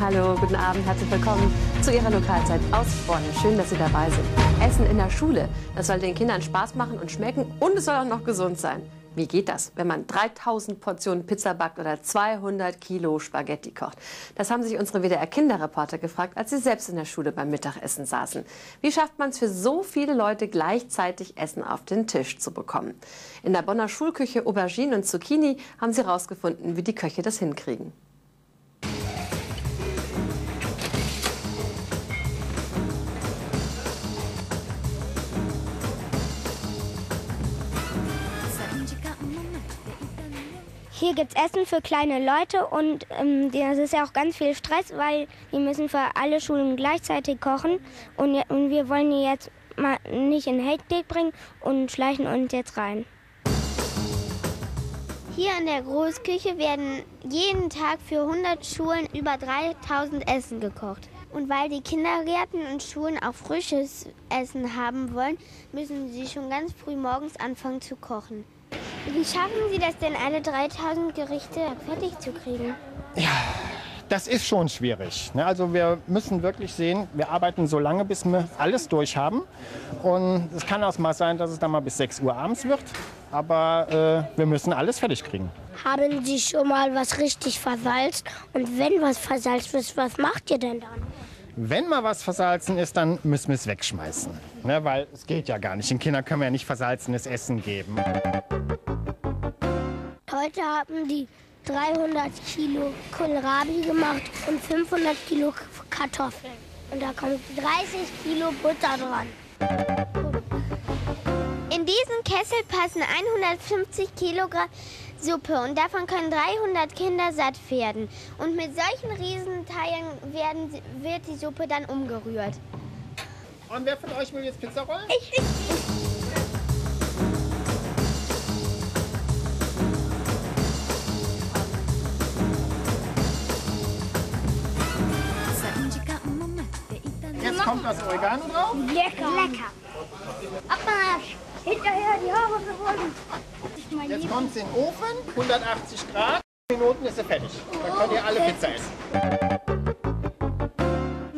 Hallo, guten Abend, herzlich willkommen zu Ihrer Lokalzeit aus Bonn. Schön, dass Sie dabei sind. Essen in der Schule, das soll den Kindern Spaß machen und schmecken und es soll auch noch gesund sein. Wie geht das, wenn man 3000 Portionen Pizza backt oder 200 Kilo Spaghetti kocht? Das haben sich unsere WDR-Kinderreporter gefragt, als sie selbst in der Schule beim Mittagessen saßen. Wie schafft man es für so viele Leute gleichzeitig Essen auf den Tisch zu bekommen? In der Bonner Schulküche Aubergine und Zucchini haben sie herausgefunden, wie die Köche das hinkriegen. Hier gibt es Essen für kleine Leute und ähm, das ist ja auch ganz viel Stress, weil die müssen für alle Schulen gleichzeitig kochen und, und wir wollen die jetzt mal nicht in Hektik bringen und schleichen uns jetzt rein. Hier in der Großküche werden jeden Tag für 100 Schulen über 3000 Essen gekocht. Und weil die Kindergärten und Schulen auch frisches Essen haben wollen, müssen sie schon ganz früh morgens anfangen zu kochen. Wie schaffen Sie das denn, alle 3000 Gerichte fertig zu kriegen? Ja, das ist schon schwierig. Ne? Also wir müssen wirklich sehen, wir arbeiten so lange, bis wir alles durch haben. Und es kann auch mal sein, dass es dann mal bis 6 Uhr abends wird. Aber äh, wir müssen alles fertig kriegen. Haben Sie schon mal was richtig versalzt? Und wenn was versalzt ist, was macht ihr denn dann? Wenn mal was versalzen ist, dann müssen wir es wegschmeißen. Ne? Weil es geht ja gar nicht. Den Kindern können wir ja nicht versalzenes Essen geben. Heute haben die 300 Kilo Kohlrabi gemacht und 500 Kilo Kartoffeln. Und da kommt 30 Kilo Butter dran. In diesen Kessel passen 150 Kilogramm Suppe und davon können 300 Kinder satt werden. Und mit solchen Riesenteilen werden, wird die Suppe dann umgerührt. Und wer von euch will jetzt Pizza rollen? Ich, ich, kommt das Oregano drauf. Lecker. Lecker. Abmarsch. Hinterher die Haare verbunden. Jetzt kommt es in den Ofen, 180 Grad. Minuten ist sie fertig. Dann könnt ihr alle Pizza essen.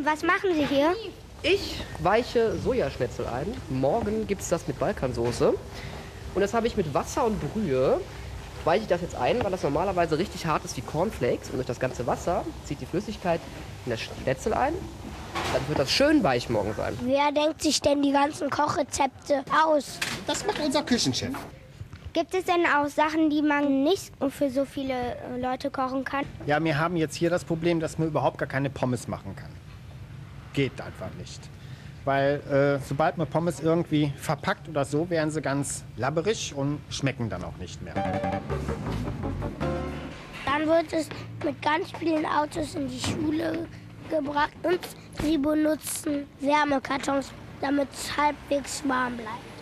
Was machen Sie hier? Ich weiche Sojaschnitzel ein. Morgen gibt es das mit Balkansoße. Und das habe ich mit Wasser und Brühe. Weiche ich das jetzt ein, weil das normalerweise richtig hart ist wie Cornflakes. Und durch das ganze Wasser zieht die Flüssigkeit in das Schnitzel ein. Dann wird das schön weich morgen sein. Wer denkt sich denn die ganzen Kochrezepte aus? Das macht unser Küchenchef. Gibt es denn auch Sachen, die man nicht für so viele äh, Leute kochen kann? Ja, wir haben jetzt hier das Problem, dass man überhaupt gar keine Pommes machen kann. Geht einfach nicht. Weil äh, sobald man Pommes irgendwie verpackt oder so, werden sie ganz labberig und schmecken dann auch nicht mehr. Dann wird es mit ganz vielen Autos in die Schule gebracht und sie benutzen Wärmekartons, damit es halbwegs warm bleibt.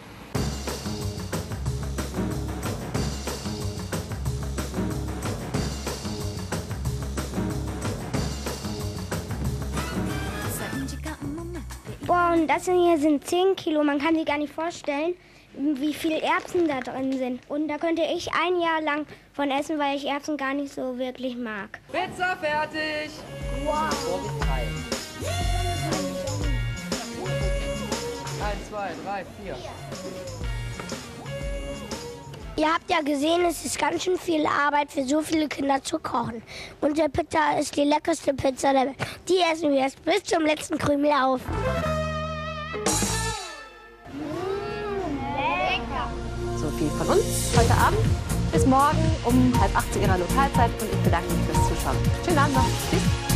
Boah, und das hier sind 10 Kilo. Man kann sich gar nicht vorstellen, wie viel Erbsen da drin sind. Und da könnte ich ein Jahr lang von essen, weil ich Erbsen gar nicht so wirklich mag. Pizza fertig! Wow. Eins, zwei, drei, vier. Ihr habt ja gesehen, es ist ganz schön viel Arbeit für so viele Kinder zu kochen. Unsere Pizza ist die leckerste Pizza der Welt. Die essen wir erst bis zum letzten Krümel auf. So viel von uns heute Abend. Bis morgen um halb acht zu Ihrer Lokalzeit und ich bedanke mich fürs Zuschauen. Schönen Abend noch. Tschüss.